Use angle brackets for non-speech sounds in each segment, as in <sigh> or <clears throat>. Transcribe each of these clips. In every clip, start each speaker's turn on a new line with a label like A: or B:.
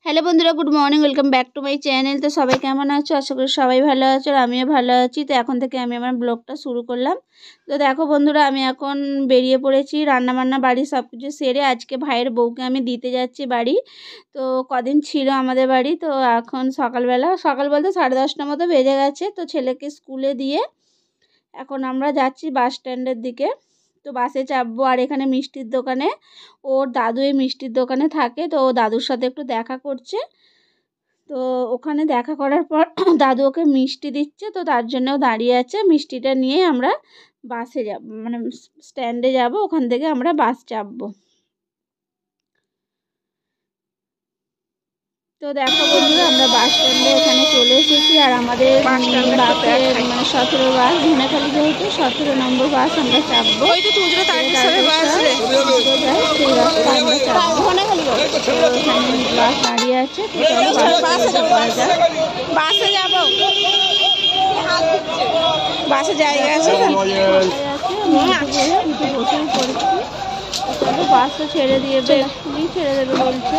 A: Hello বন্ধুরা, good morning, welcome back to my channel. তো সবাই কেমন আছো? আশা করি সবাই ভালো আছো আর আমিও ভালো আছি। তো এখন থেকে আমি আমার ব্লগটা শুরু করলাম। তো দেখো বন্ধুরা, আমি এখন বেরিয়ে পড়েছি, রান্নাবান্না, বাড়ি সব কিছু সেরে আজকে ভাইয়ের বউকে আমি দিতে যাচ্ছি বাড়ি। তো কদিন ছিল আমাদের বাড়ি, তো এখন সকালবেলা, সকাল বলতে সাড়ে দশটার মতো বেজে গেছে। তো ছেলেকে স্কুলে দিয়ে এখন আমরা যাচ্ছি বাস স্ট্যান্ডের দিকে। তো বাসে চাপবো। আর এখানে মিষ্টির দোকানে ওর দাদু এই মিষ্টির দোকানে থাকে, তো ও দাদুর সাথে একটু দেখা করছে। তো ওখানে দেখা করার পর <clears throat> দাদু ওকে মিষ্টি দিচ্ছে, তো তার জন্যও দাঁড়িয়ে আছে। মিষ্টিটা নিয়ে আমরা বাসে যাব মানে স্ট্যান্ডে যাব। ওখান থেকে আমরা বাস চাপবো। তো দেখো বন্ধুরা আমরা বাস স্ট্যান্ডে এখানে চলে এসেছি। আর আমাদের বাসে মানে সতেরো বাস ধনেখালি যেহেতু সতেরো নম্বর বাস আমরা চাপবো। সেই রাস্তা আমরা চাপবো। তো বাস দাঁড়িয়ে আছে। বাসে
B: জায়গা আছে?
A: বসেই পড়েছি। বাসও ছেড়ে দিয়ে এক্ষুনি ছেড়ে দেবে বলছে।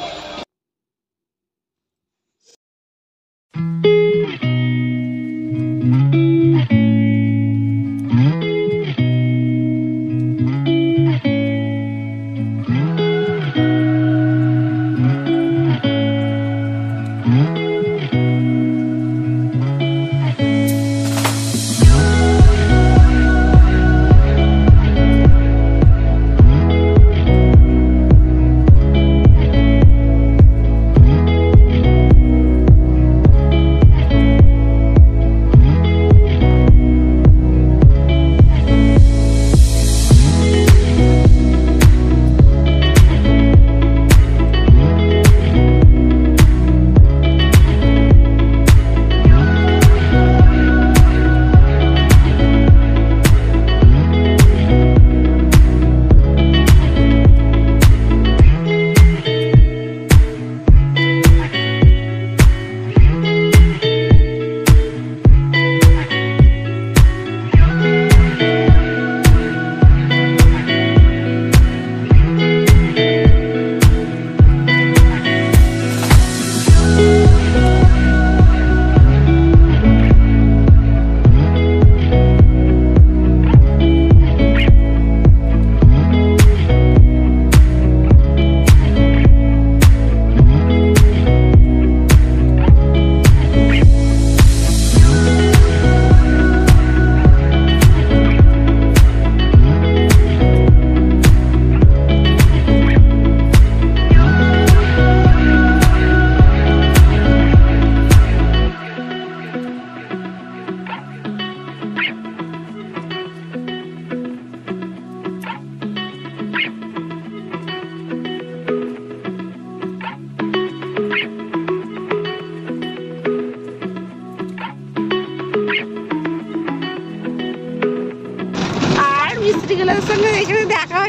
B: মিস্ত্রিগুলোর সঙ্গে এখানে দেখা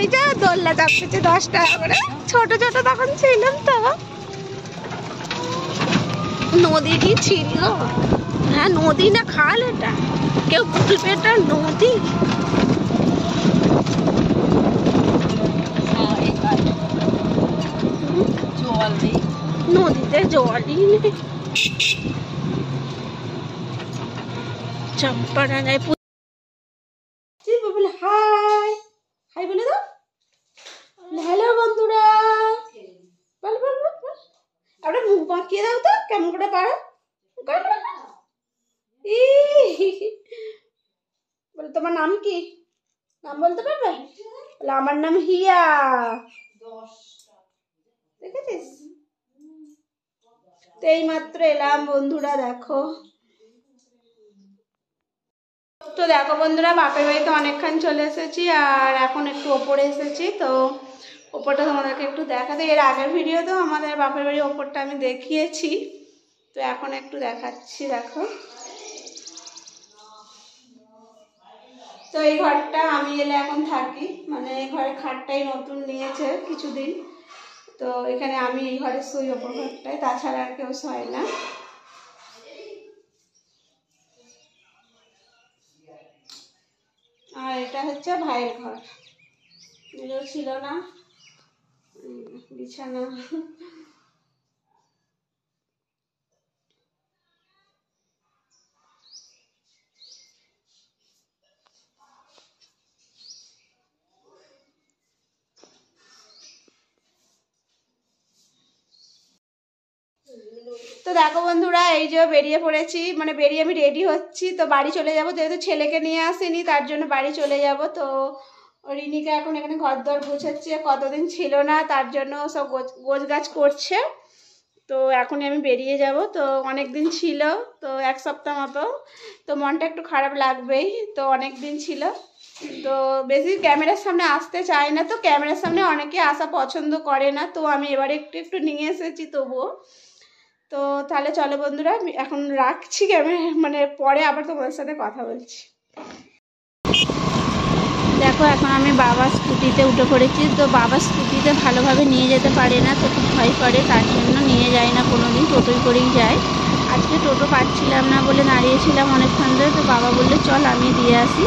B: দোল্লা দশ টাকা করে। ছোট ছোট তখন ছিলাম তো। নদীটি ছিল? হ্যাঁ নদী না খাল এটা? কেউ বলবে এটা নদী? নদীতে জলই নেই। চম্পাডাঙ্গায় চিনবো বলে হাই হাই বলে দাও হ্যালো বন্ধুরা বল বল বল বল আমরা মুখ বাঁকিয়ে দাও তো কেমন করে পারো করে করে। ই বলে তোমার নাম কি? নাম বলতে পারবে? আমার নাম হিয়া। দেখেছিস? তো এই মাত্র এলাম বন্ধুরা, দেখো। তো দেখো বন্ধুরা, বাপের বাড়িতে অনেকক্ষণ চলে এসেছি, আর এখন একটু ওপরে এসেছি, তো ওপরটা তোমাদেরকে একটু দেখাতে এর আগের ভিডিওতেও আমাদের বাপের বাড়ির ওপরটা আমি দেখিয়েছি। তো এখন একটু দেখাচ্ছি, দেখো। তো এই ঘরটা আমি এলে এখন থাকি। মানে এই ঘরে খাটটাই নতুন নিয়েছে কিছুদিন। তো এখানে আমি এই ঘরে শুই ওপর ঘরটায়, তাছাড়া আর কেউ শোয় না। আর এটা হচ্ছে ভাইয়ের ঘর। ছিল না। বিছানা। তো দেখো বন্ধুরা, এই যে বেরিয়ে পড়েছি মানে বেরিয়ে আমি রেডি হচ্ছি, তো বাড়ি চলে যাব, যেহেতু ছেলেকে নিয়ে আসিনি, তার জন্য বাড়ি চলে যাব, তো রিনিকা এখন এখানে ঘর দর গুছাচ্ছে কতদিন ছিল না, তার জন্য সব গোছ গাছ করছে। তো এখনই আমি বেরিয়ে যাব, তো অনেক দিন ছিল, তো এক সপ্তাহ মতো, তো মনটা একটু খারাপ লাগবেই, তো অনেক দিন ছিল। তো বেশি ক্যামেরার সামনে আসতে চায় না, তো ক্যামেরার সামনে অনেকে আসা পছন্দ করে না, তো আমি এবারে একটু একটু নিয়ে এসেছি, তবুও। তো তাহলে চলো বন্ধুরা এখন রাখছি আমি মানে পরে আবার তোমাদের সাথে কথা বলছি।
A: দেখো, এখন আমি বাবার স্কুটিতে উঠে পড়েছি, তো বাবা স্কুটিতে ভালোভাবে নিয়ে যেতে পারে না, তো খুব ভয় করে, তার জন্য নিয়ে যায় না কোনো দিন টোটোই করেই যায়। আজকে টোটো পাচ্ছিলাম না বলে দাঁড়িয়েছিলাম অনেকক্ষণ ধরে, তো বাবা বলল, চল, আমি দিয়ে আসি।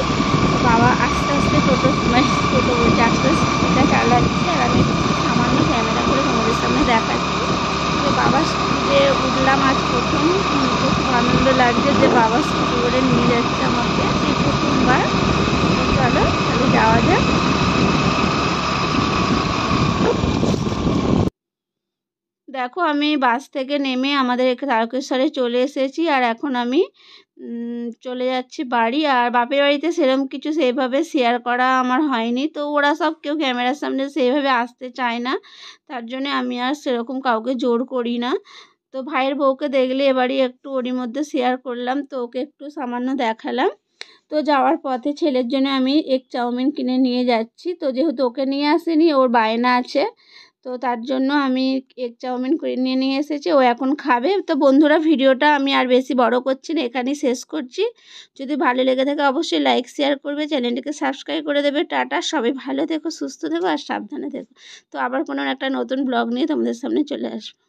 A: বাবা আস্তে আস্তে টোটো মানে টোটো বলছে, আস্তে আস্তে চালাচ্ছে আর আমি সামান্য ক্যামেরা করে তোমাদের সামনে দেখাচ্ছি। তো বাবার স্কুটিতে উঠলাম আজ প্রথম। তো খুব আনন্দ লাগছে যে বাবা স্কুটি করে নিয়ে যাচ্ছে আমাকে। এই প্রথমবার। চলো, তাহলে যাওয়া যাক। দেখো আমি বাস থেকে নেমে আমাদের তারকেশ্বরে চলে এসেছি, আর এখন আমি চলে যাচ্ছি বাড়ি। আর বাপের বাড়িতে সেরম কিছু সেইভাবে শেয়ার করা আমার হয়নি। তো ওরা সব কেউ ক্যামেরার সামনে সেইভাবে আসতে চায় না। তার জন্য আমি আর সেরকম কাউকে জোর করি না। তো ভাইয়ের বউকে দেখলে এবারই একটু ওরই মধ্যে শেয়ার করলাম। তো ওকে একটু সামান্য দেখালাম। তো যাওয়ার পথে ছেলের জন্য আমি এক চাউমিন কিনে নিয়ে যাচ্ছি। তো যেহেতু ওকে নিয়ে আসেনি, ওর বায়না আছে। তো তার জন্য আমি এগ চাউমিন করে নিয়ে নিয়ে এসেছি। ও এখন খাবে। তো বন্ধুরা, ভিডিওটা আমি আর বেশি বড় করছি না, এখানেই শেষ করছি। যদি ভালো লেগে থাকে অবশ্যই লাইক, শেয়ার করবে। চ্যানেলটিকে সাবস্ক্রাইব করে দেবে। টাটা। সবাই ভালো থেকো, সুস্থ থেকো আর সাবধানে থেকো। তো আবার কোনো একটা নতুন ব্লগ নিয়ে তোমাদের সামনে চলে আসব।